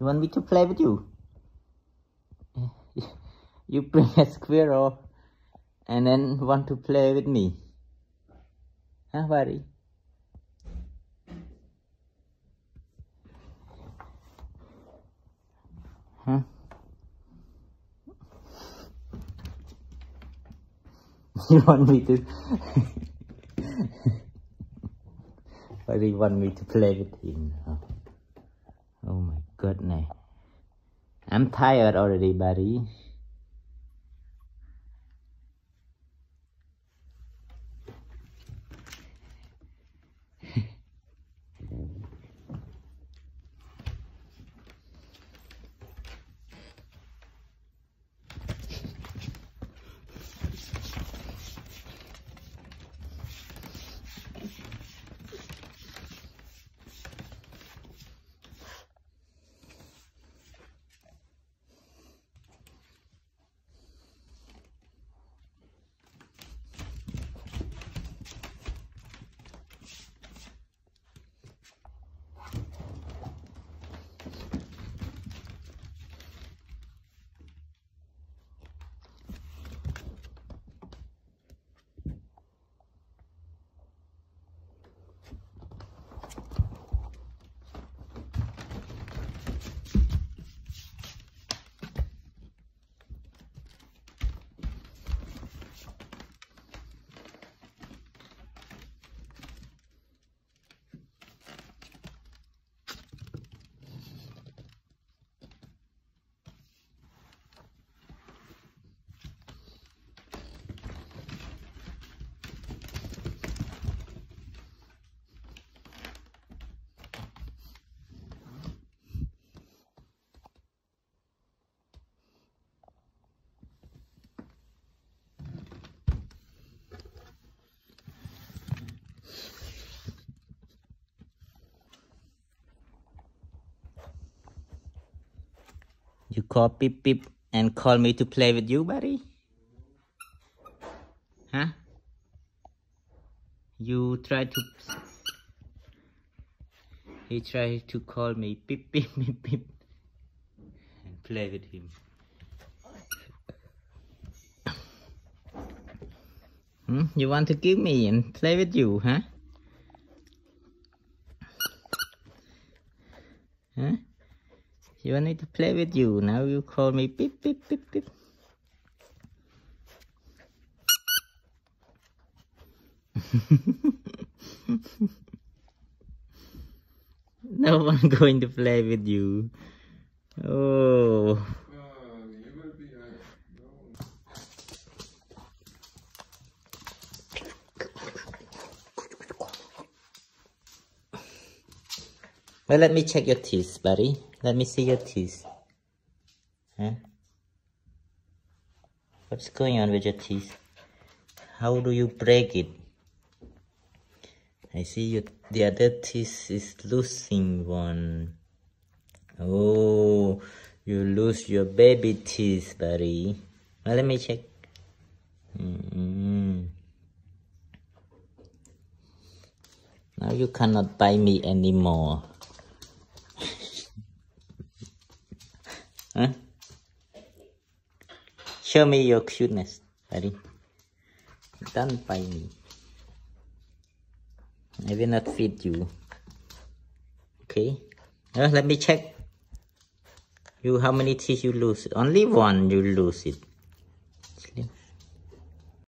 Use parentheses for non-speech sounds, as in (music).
You want me to play with you? (laughs) You bring a squirrel and then want to play with me. Huh, buddy? Huh? (laughs) You want me to? (laughs) Why do you want me to play with him? Goodness. I'm tired already, buddy. You call Pip Pip and call me to play with you, buddy? Huh? You try to... He tried to call me Pip Pip (laughs) Pip Pip and play with him. Hmm? You want to give me and play with you, huh? Huh? You want me to play with you. Now you call me beep, beep, beep, beep. (laughs) no one going to play with you. Oh. Well, let me check your teeth, buddy. Let me see your teeth. Huh? What's going on with your teeth? How do you break it? I see you, the other teeth is losing one. Oh, you lose your baby teeth, buddy. Well, let me check. Mm -hmm. Now you cannot bite me anymore. Huh? Show me your cuteness, buddy. Don't bite me. I will not feed you. Okay. Uh, let me check. You how many teeth you lose? Only one you lose it.